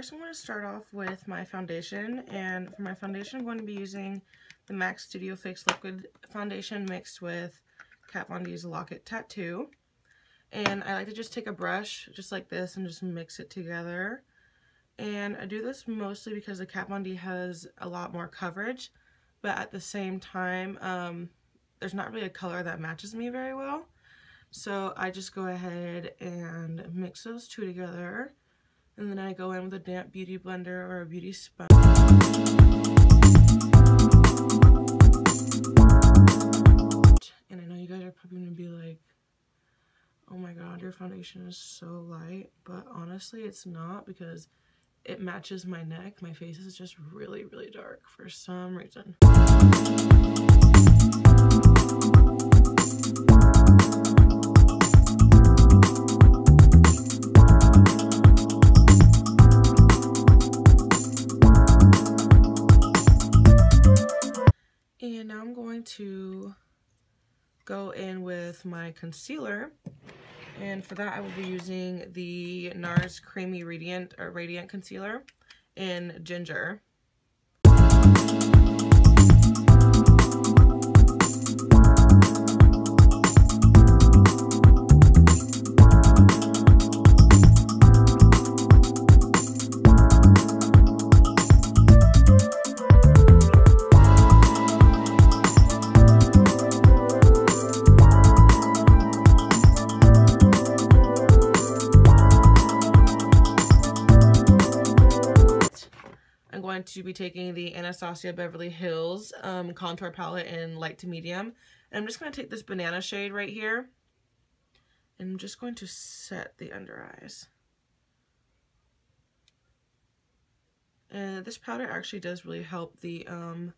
first I'm going to start off with my foundation and for my foundation I'm going to be using the MAC Studio Fix Liquid Foundation mixed with Kat Von D's Lock It Tattoo. And I like to just take a brush just like this and just mix it together. And I do this mostly because the Kat Von D has a lot more coverage, but at the same time, um, there's not really a color that matches me very well. So I just go ahead and mix those two together and then I go in with a damp beauty blender or a beauty sponge. And I know you guys are probably going to be like, oh my god, your foundation is so light. But honestly, it's not because it matches my neck. My face is just really, really dark for some reason. Go in with my concealer. And for that, I will be using the NARS Creamy Radiant or Radiant Concealer in Ginger. Going to be taking the Anastasia Beverly Hills um, contour palette in light to medium. And I'm just going to take this banana shade right here. And I'm just going to set the under eyes. And this powder actually does really help the um,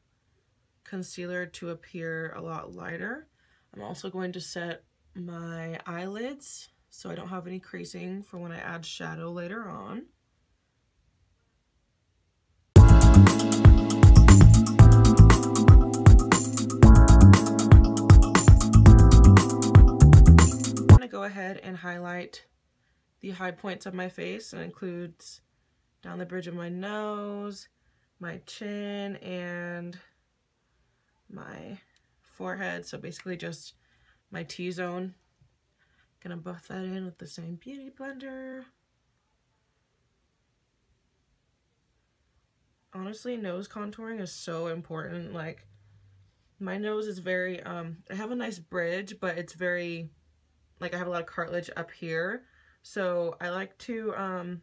concealer to appear a lot lighter. I'm also going to set my eyelids so I don't have any creasing for when I add shadow later on. Highlight the high points of my face. It includes down the bridge of my nose, my chin, and my forehead. So basically just my T-zone. Gonna buff that in with the same beauty blender. Honestly, nose contouring is so important. Like, my nose is very, um, I have a nice bridge, but it's very like I have a lot of cartilage up here. So I like to um,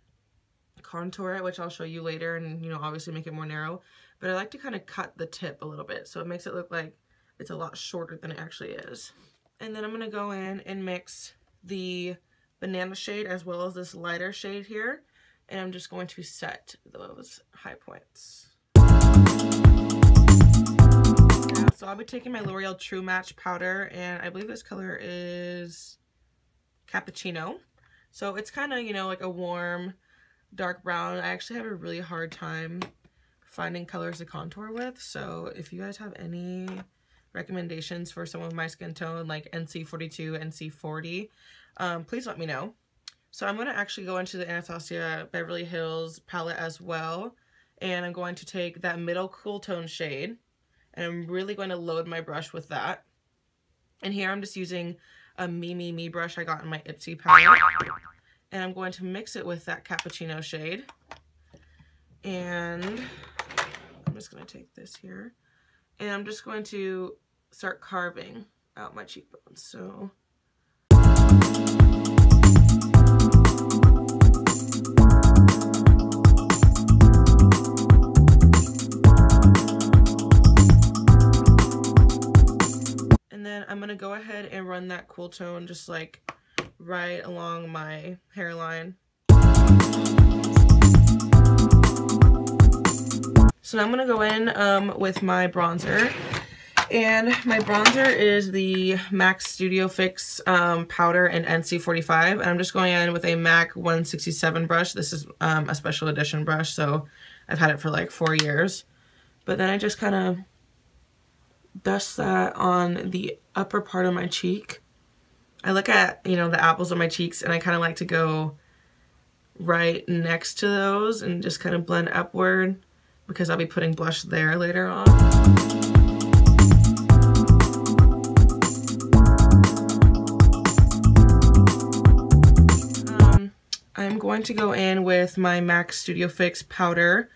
contour it, which I'll show you later and, you know, obviously make it more narrow. But I like to kind of cut the tip a little bit. So it makes it look like it's a lot shorter than it actually is. And then I'm going to go in and mix the banana shade as well as this lighter shade here. And I'm just going to set those high points. so I'll be taking my L'Oreal True Match powder and I believe this color is cappuccino. So it's kind of, you know, like a warm dark brown. I actually have a really hard time finding colors to contour with. So if you guys have any recommendations for some of my skin tone, like NC42, NC40, um, please let me know. So I'm going to actually go into the Anastasia Beverly Hills palette as well. And I'm going to take that middle cool tone shade. And I'm really going to load my brush with that. And here I'm just using a Me Me Me brush I got in my Ipsy palette. And I'm going to mix it with that cappuccino shade. And I'm just going to take this here. And I'm just going to start carving out my cheekbones. So I'm going to go ahead and run that cool tone just like right along my hairline. So now I'm going to go in um, with my bronzer. And my bronzer is the MAC Studio Fix um, powder in NC45. And I'm just going in with a MAC 167 brush. This is um, a special edition brush, so I've had it for like four years. But then I just kind of dust that on the upper part of my cheek. I look at, you know, the apples of my cheeks and I kind of like to go right next to those and just kind of blend upward because I'll be putting blush there later on. Um, I'm going to go in with my MAC Studio Fix powder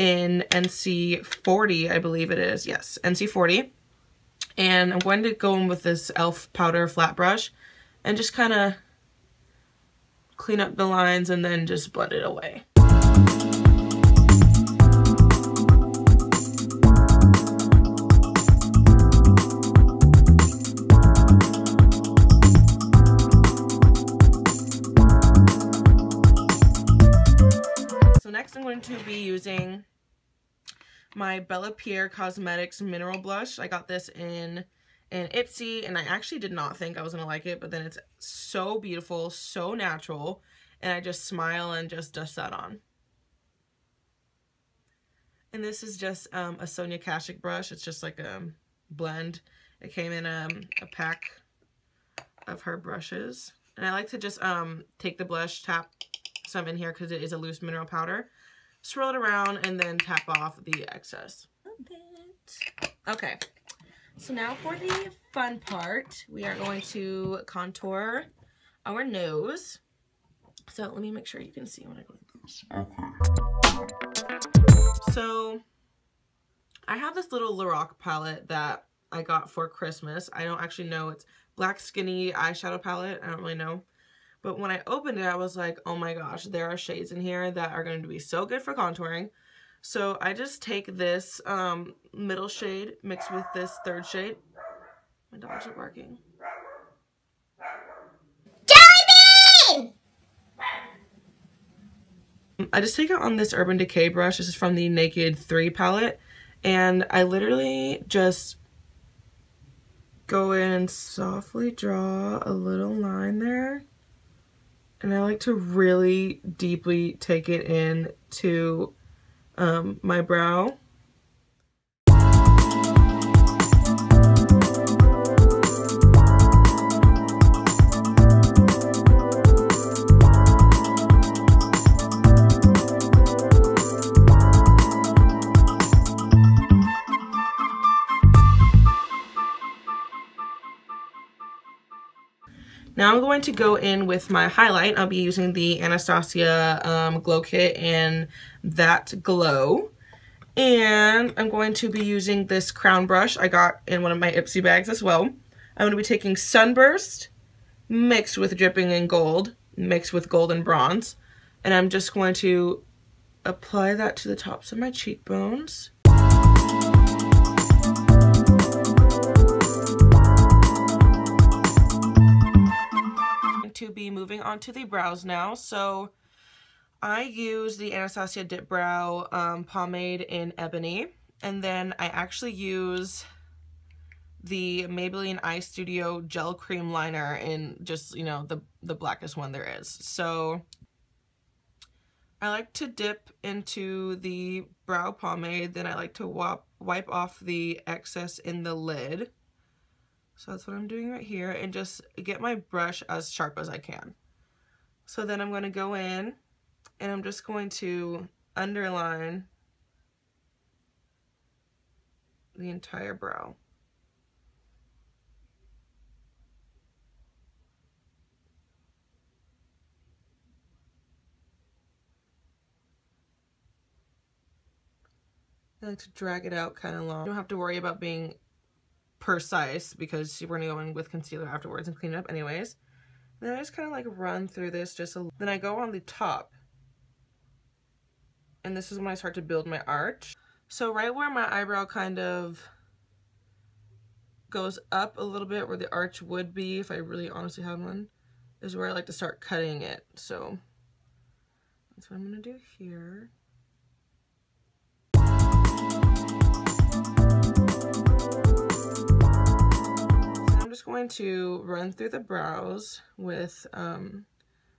in NC40, I believe it is. Yes, NC40. And I'm going to go in with this e.l.f. powder flat brush and just kind of clean up the lines and then just blend it away. To be using my Bella Pierre Cosmetics Mineral Blush. I got this in an Ipsy, and I actually did not think I was going to like it, but then it's so beautiful, so natural, and I just smile and just dust that on. And this is just um, a Sonia Kashuk brush. It's just like a blend. It came in um, a pack of her brushes. And I like to just um, take the blush, tap some in here because it is a loose mineral powder swirl it around, and then tap off the excess. Okay, so now for the fun part, we are going to contour our nose. So let me make sure you can see when I go like this. Okay. So I have this little Lorac palette that I got for Christmas. I don't actually know. It's black skinny eyeshadow palette. I don't really know. But when I opened it, I was like, oh my gosh, there are shades in here that are going to be so good for contouring. So I just take this um, middle shade mixed with this third shade. My dogs are barking. I just take it on this Urban Decay brush. This is from the Naked 3 palette. And I literally just go in and softly draw a little line there and I like to really deeply take it in to um, my brow to go in with my highlight. I'll be using the Anastasia um, Glow Kit and That Glow. And I'm going to be using this crown brush I got in one of my Ipsy bags as well. I'm going to be taking Sunburst mixed with Dripping in Gold, mixed with Gold and Bronze. And I'm just going to apply that to the tops of my cheekbones. To be moving on to the brows now. So I use the Anastasia Dip Brow um, Pomade in Ebony. And then I actually use the Maybelline Eye Studio Gel Cream Liner in just, you know, the, the blackest one there is. So I like to dip into the brow pomade, then I like to wipe off the excess in the lid. So that's what I'm doing right here and just get my brush as sharp as I can. So then I'm going to go in and I'm just going to underline the entire brow. I like to drag it out kind of long. You don't have to worry about being precise because we're going to go in with concealer afterwards and clean it up anyways. Then I just kind of like run through this just a Then I go on the top. And this is when I start to build my arch. So right where my eyebrow kind of goes up a little bit where the arch would be if I really honestly had one is where I like to start cutting it. So that's what I'm going to do here. Going to run through the brows with um,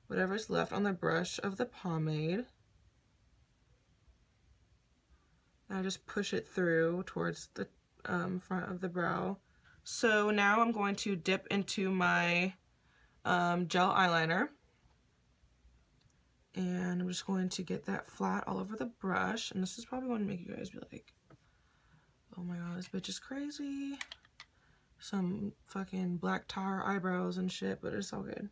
whatever's left on the brush of the pomade. I just push it through towards the um, front of the brow. So now I'm going to dip into my um, gel eyeliner. And I'm just going to get that flat all over the brush. And this is probably going to make you guys be like, oh my god, this bitch is crazy. Some fucking black tar eyebrows and shit, but it's all good.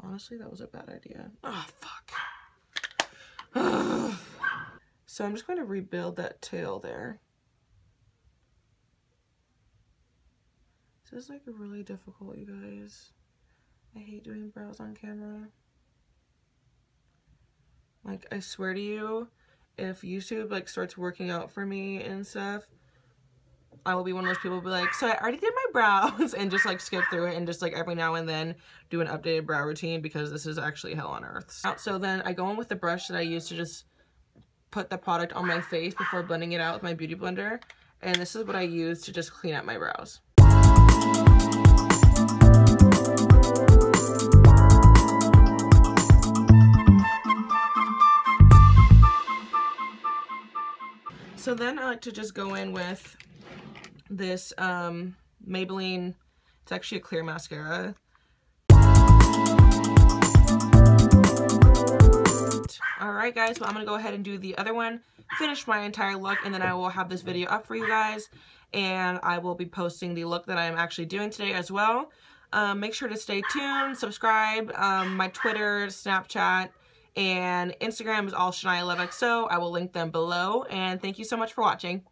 Honestly, that was a bad idea. Oh, fuck. so I'm just going to rebuild that tail there. This is like really difficult, you guys. I hate doing brows on camera. Like, I swear to you, if YouTube like starts working out for me and stuff, I will be one of those people be like, so I already did my brows and just like skip through it and just like every now and then do an updated brow routine because this is actually hell on earth. So then I go in with the brush that I use to just put the product on my face before blending it out with my beauty blender. And this is what I use to just clean up my brows. Then I like to just go in with this um, Maybelline, it's actually a clear mascara. Alright guys, well I'm going to go ahead and do the other one, finish my entire look, and then I will have this video up for you guys. And I will be posting the look that I'm actually doing today as well. Um, make sure to stay tuned, subscribe, um, my Twitter, Snapchat, and Instagram is all Shania Love XO. I will link them below. And thank you so much for watching.